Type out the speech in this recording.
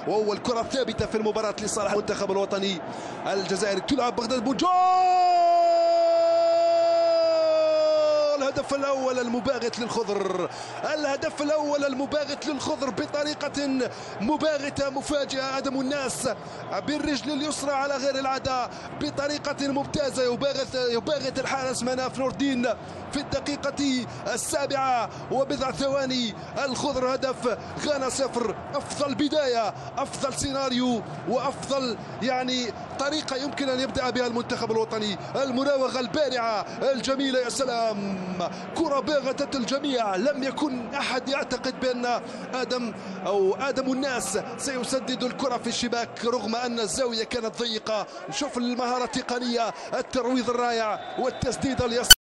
وهو الكرة الثابتة في المباراة لصالح المنتخب الوطني الجزائري. تلعب بغداد بوجول الهدف الأول المباغت للخضر. الهدف الأول المباغت للخضر بطريقة مباغتة مفاجئة آدم الناس بالرجل اليسرى على غير العادة بطريقة ممتازة. يباغت يباغت الحارس مناف نور الدين في الدقيقة السابعة. وبضع ثواني الخضر هدف غانا صفر. أفضل بداية أفضل سيناريو وأفضل يعني طريقة يمكن أن يبدأ بها المنتخب الوطني. المراوغة البارعة الجميلة يا سلام. كرة باغتت الجميع لم يكن أحد يعتقد بأن آدم أو آدم الناس سيسدد الكرة في الشباك رغم أن الزاوية كانت ضيقة. نشوف المهارة التقنية الترويض الرائع والتسديد اليسار